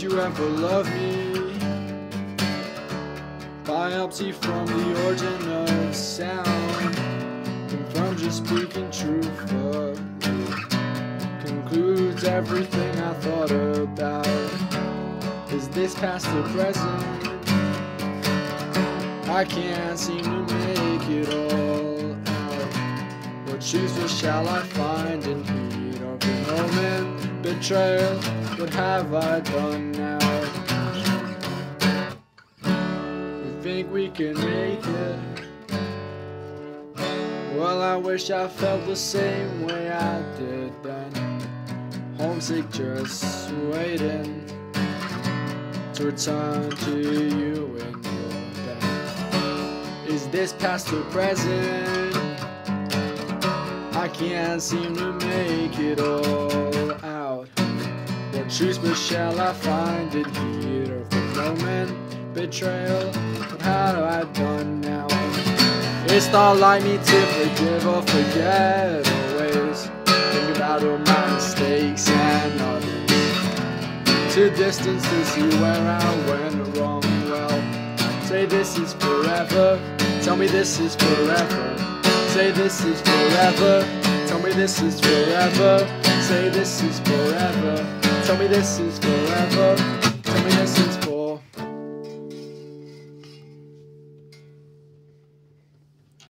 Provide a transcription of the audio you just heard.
Did you ever love me? Biopsy from the origin of sound. Confirm just speaking truth for me. Concludes everything I thought about. Is this past or present? I can't seem to make it all out. What truth shall I find in moment? Betrayal, what have I done now? You think we can make it? Well, I wish I felt the same way I did then. Homesick, just waiting to return to you in your bed. Is this past or present? I can't seem to make it all truth but shall I find of the moment? Betrayal, what have I done now? It's not like me to forgive or forget always. Think about all my mistakes and others. To distance to see where I went wrong. Well, say this is forever. Tell me this is forever. Say this is forever. Tell me this is forever. Say this is forever. Tell me this is forever. Tell me this is for.